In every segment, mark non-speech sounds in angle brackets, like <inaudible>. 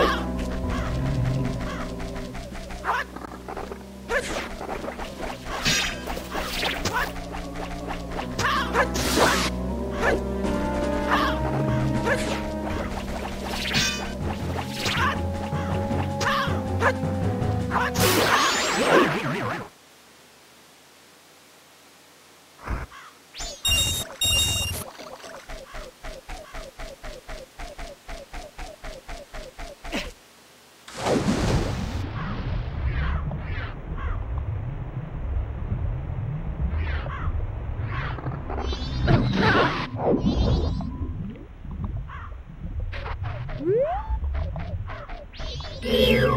Ah! Ew.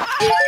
Ah! <laughs>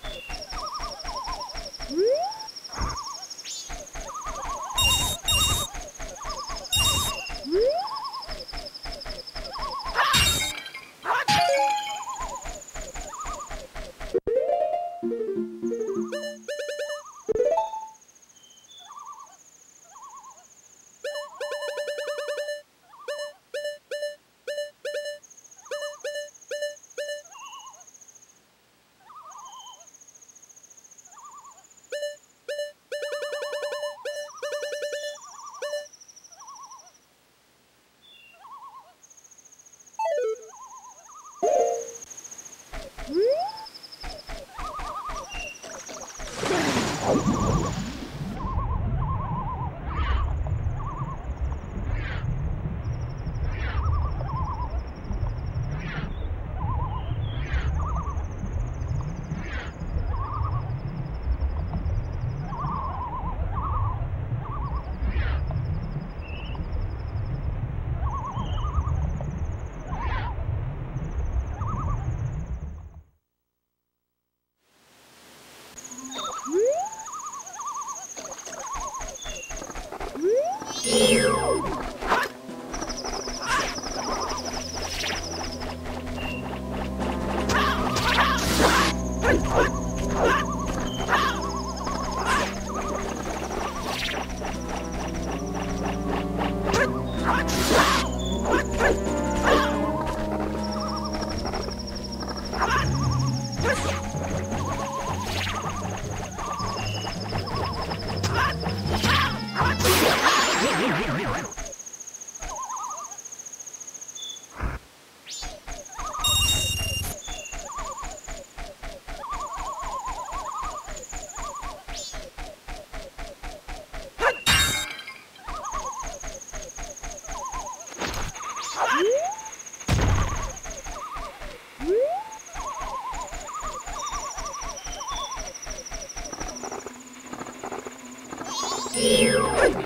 Yeah.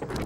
Beep.